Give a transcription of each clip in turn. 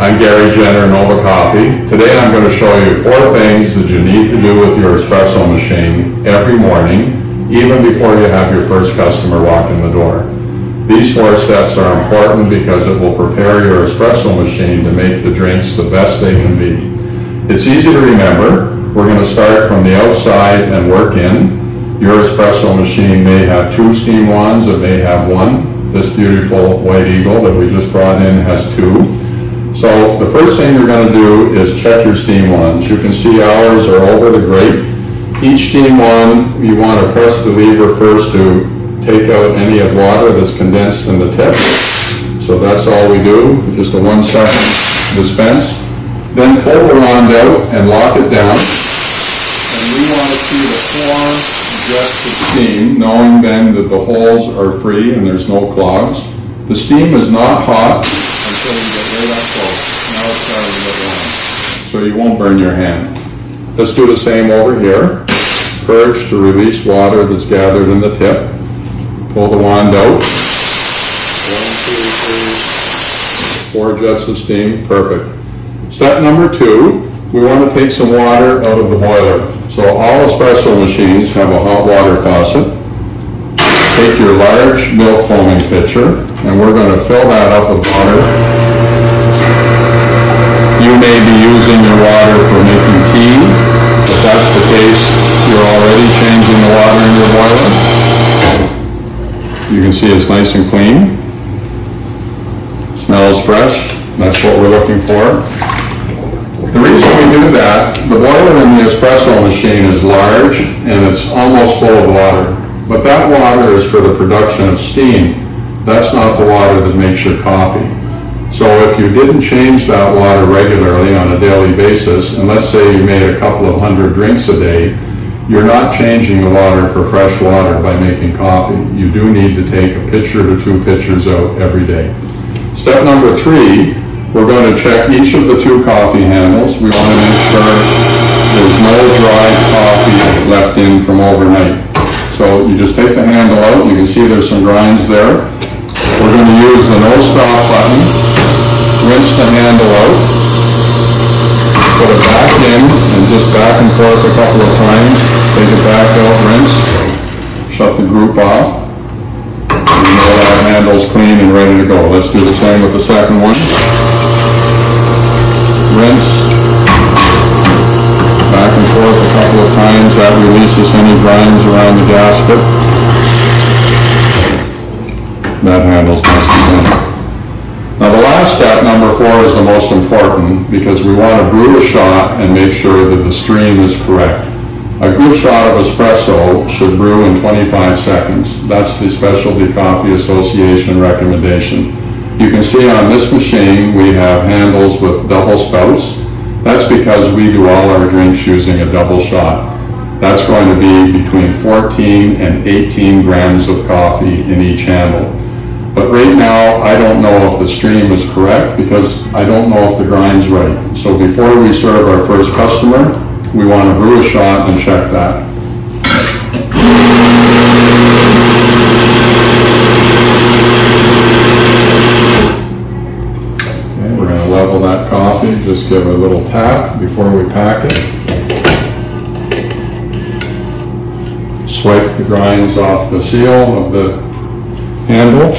I'm Gary Jenner, Nova Coffee. Today I'm going to show you four things that you need to do with your espresso machine every morning, even before you have your first customer walk in the door. These four steps are important because it will prepare your espresso machine to make the drinks the best they can be. It's easy to remember. We're going to start from the outside and work in. Your espresso machine may have two steam wands, it may have one. This beautiful White Eagle that we just brought in has two. So the first thing you're going to do is check your steam wands. You can see ours are over the grate. Each steam wand, you want to press the lever first to take out any of water that's condensed in the tip. So that's all we do, just a one second dispense. Then pull the wand out and lock it down. And we want to see the form just the steam, knowing then that the holes are free and there's no clogs. The steam is not hot so you won't burn your hand. Let's do the same over here. Purge to release water that's gathered in the tip. Pull the wand out. Four jets of steam, perfect. Step number two, we want to take some water out of the boiler. So all espresso machines have a hot water faucet. Take your large milk foaming pitcher, and we're going to fill that up with water you may be using your water for making tea. If that's the case, you're already changing the water in your boiler. You can see it's nice and clean. Smells fresh. That's what we're looking for. The reason we do that, the boiler in the espresso machine is large and it's almost full of water. But that water is for the production of steam. That's not the water that makes your coffee. So if you didn't change that water regularly on a daily basis, and let's say you made a couple of hundred drinks a day, you're not changing the water for fresh water by making coffee. You do need to take a pitcher to two pitchers out every day. Step number three, we're going to check each of the two coffee handles. We want to make sure there's no dry coffee left in from overnight. So you just take the handle out, you can see there's some grinds there. We're going to use the no stop button rinse the handle out, put it back in, and just back and forth a couple of times, take it back out, rinse, shut the group off. And You know that handle's clean and ready to go. Let's do the same with the second one. Rinse, back and forth a couple of times. That releases any grinds around the gasket. That handle's nice and clean. Last step, number four, is the most important because we want to brew a shot and make sure that the stream is correct. A good shot of espresso should brew in 25 seconds. That's the Specialty Coffee Association recommendation. You can see on this machine we have handles with double spouts. That's because we do all our drinks using a double shot. That's going to be between 14 and 18 grams of coffee in each handle. But right now, I don't know if the stream is correct because I don't know if the grind's right. So before we serve our first customer, we want to brew a shot and check that. Okay, we're going to level that coffee, just give it a little tap before we pack it. Swipe the grinds off the seal of the handle.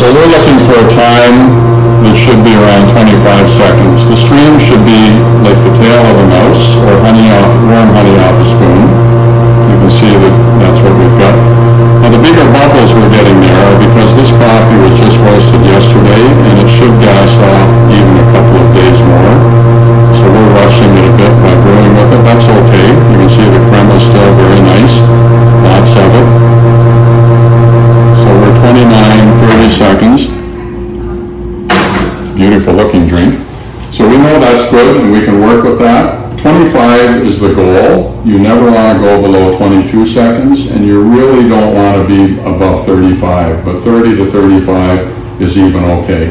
So we're looking for a time that should be around 25 seconds. The stream should be like the tail of a mouse or honey off, warm honey off a spoon. You can see that that's what we've got. Now the bigger bubbles we're getting there are because this coffee was just roasted yesterday and it should gas off even a couple of days Beautiful looking drink. So we know that's good and we can work with that. 25 is the goal. You never want to go below 22 seconds and you really don't want to be above 35, but 30 to 35 is even okay.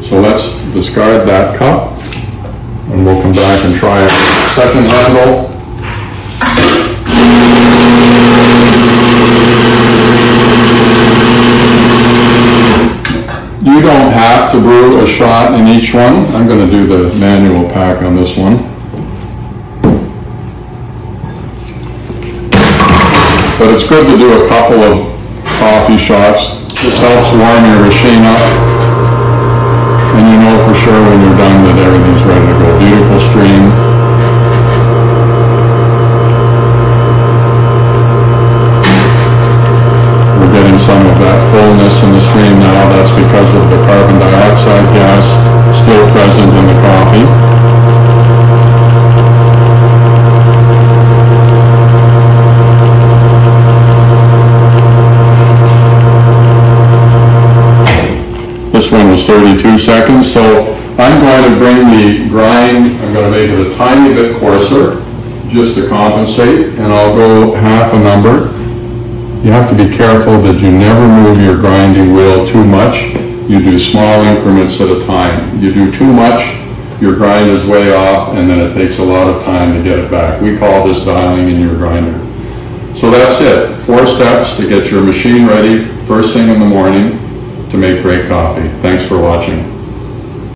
So let's discard that cup and we'll come back and try a second handle. Have to brew a shot in each one. I'm gonna do the manual pack on this one. But it's good to do a couple of coffee shots. This helps warm your machine up. And you know for sure when you're done that everything's ready to go. Beautiful stream. We're getting some of that fullness in the stream now. That's because of the carbon dioxide gas still present in the coffee. This one was 32 seconds, so I'm going to bring the grind, I'm going to make it a tiny bit coarser, just to compensate, and I'll go half a number. You have to be careful that you never move your grinding wheel too much. You do small increments at a time. You do too much, your grind is way off, and then it takes a lot of time to get it back. We call this dialing in your grinder. So that's it. Four steps to get your machine ready first thing in the morning to make great coffee. Thanks for watching.